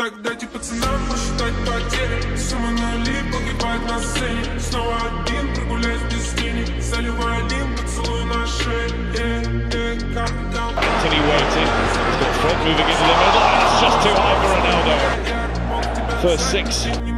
Тогда типа цена посчитать потери Сумма нули погибает на сцене Снова один прогуляюсь без тени Заливаю лим, поцелуй на шее э, э, как там Anthony waiting. He's got Fred moving into the middle. And it's just too high for Ronaldo. First six.